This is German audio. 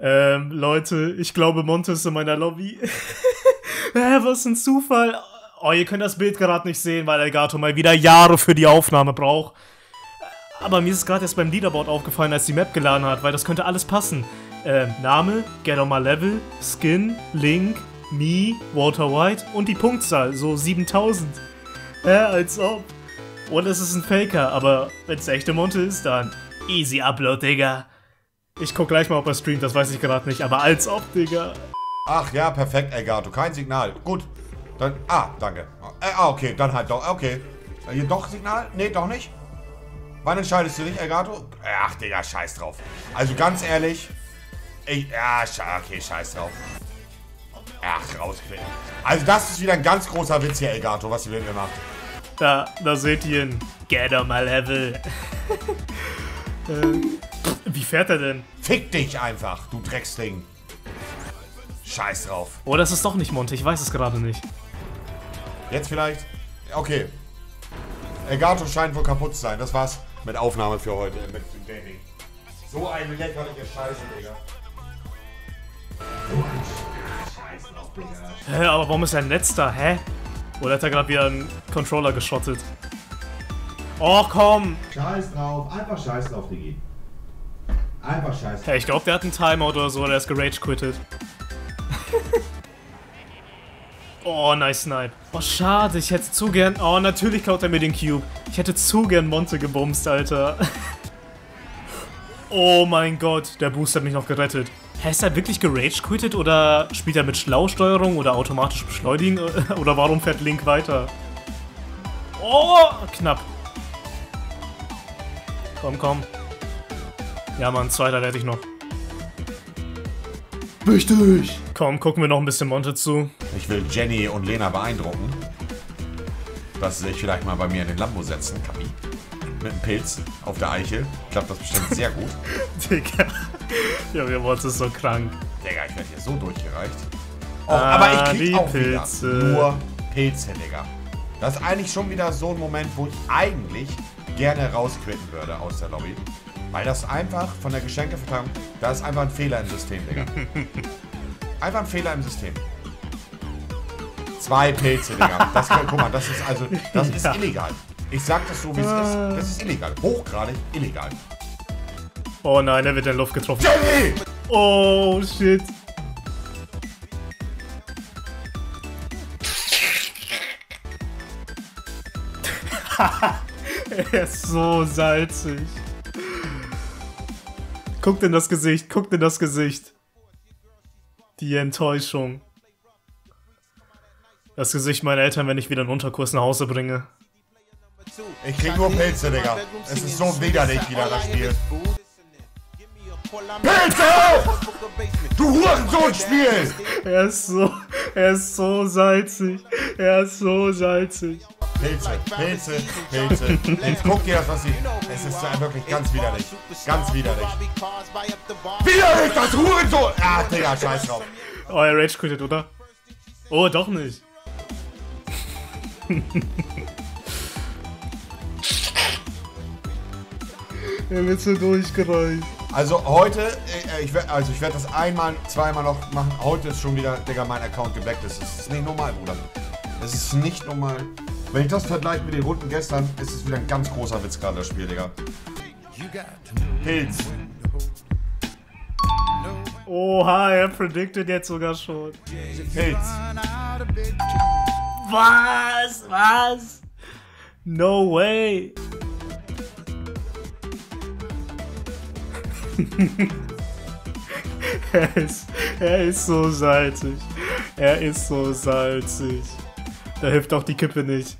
Ähm, Leute, ich glaube, Monte ist in meiner Lobby. Hä, was ein Zufall. Oh, ihr könnt das Bild gerade nicht sehen, weil Elgato mal wieder Jahre für die Aufnahme braucht. Aber mir ist gerade erst beim Leaderboard aufgefallen, als die Map geladen hat, weil das könnte alles passen. Ähm, Name, Get on my Level, Skin, Link, Me, Walter White und die Punktzahl, so 7000. Hä, als ob. Und es ist ein Faker, aber wenn es echte Monte ist, dann easy Upload, Digga. Ich guck gleich mal, ob er streamt, das weiß ich gerade nicht, aber als ob, Digga. Ach ja, perfekt, Elgato. Kein Signal. Gut. Dann. Ah, danke. Äh, ah, okay, dann halt doch. Okay. Hier doch Signal? Nee, doch nicht. Wann entscheidest du dich, Elgato? Ach, Digga, scheiß drauf. Also ganz ehrlich. Ich, ja, okay, scheiß drauf. Ach, rausquillen. Also das ist wieder ein ganz großer Witz hier, Elgato, was ihr mit mir macht. Da, da seht ihr ihn. Get on my level. äh, wie fährt er denn? Fick dich einfach, du Drecksding. Scheiß drauf. Oh, das ist doch nicht Monte, ich weiß es gerade nicht. Jetzt vielleicht? Okay. Elgato scheint wohl kaputt zu sein. Das war's mit Aufnahme für heute, mit dem Gaming. So eine lächerliche Scheiße, Digga. So ein Scheiß drauf, Digga. Hä, aber warum ist ein Netz da? Hä? Oder hat er gerade wieder einen Controller geschottet? Oh, komm! Scheiß drauf, einfach scheiß drauf, Digi. Einfach scheiß. Hey, ich glaube, der hat einen Timeout oder so, der ist gerage quittet. oh, nice Snipe. Oh, schade, ich hätte zu gern... Oh, natürlich klaut er mir den Cube. Ich hätte zu gern Monte gebumst, Alter. oh mein Gott, der Boost hat mich noch gerettet. Hä, ist er wirklich gerage quittet oder spielt er mit Schlausteuerung oder automatisch beschleunigen? oder warum fährt Link weiter? Oh, knapp. Komm, komm. Ja, Mann, zweiter werde ich noch. Richtig! Komm, gucken wir noch ein bisschen Monte zu. Ich will Jenny und Lena beeindrucken. Dass sie sich vielleicht mal bei mir in den Lambo setzen, Kami. Mit einem Pilz auf der Eiche. Klappt das bestimmt sehr gut. Digga. Ja, wir Monte ist so krank. Digga, ich werde hier so durchgereicht. Oh, ah, aber ich krieg auch Pilze. wieder nur Pilze, Digga. Das ist eigentlich schon wieder so ein Moment, wo ich eigentlich gerne rausquitten würde aus der Lobby. Weil das einfach von der Geschenkeverteilung, da ist einfach ein Fehler im System, Digga. Einfach ein Fehler im System. Zwei Pilze, Digga. Das, guck mal, das ist also, das ist ja. illegal. Ich sag das so, wie es ist. Das ist illegal. Hochgradig illegal. Oh nein, er wird in der Luft getroffen. Jenny! Oh, shit. er ist so salzig. Guckt in das Gesicht, guckt in das Gesicht. Die Enttäuschung. Das Gesicht meiner Eltern, wenn ich wieder einen Unterkurs nach Hause bringe. Ich krieg nur Pilze, Digga. Es ist so widerlich wieder das Spiel. Pilze! Du Hurensohn-Spiel! Er ist so, er ist so salzig. Er ist so salzig. Pilze, Pilze, Pilze. Jetzt guck dir das, was sie. Es ist wirklich ganz widerlich. Ganz widerlich. Widerlich, das Hurensohn! Ah, Digga, scheiß drauf. Oh, er rage quittet, oder? Oh, doch nicht. er wird so durchgereicht. Also heute, äh, ich werd, also ich werde das einmal, zweimal noch machen. Heute ist schon wieder, Digga, mein Account gebackt. Das ist nicht normal, Bruder. Das ist nicht normal. Wenn ich das vergleiche mit den Runden gestern, ist es wieder ein ganz großer Witz gerade, das Spiel, Digga. Pilz. Oha, er predicted jetzt sogar schon. Pilz. Was? Was? No way. er, ist, er ist so salzig. Er ist so salzig. Da hilft auch die Kippe nicht.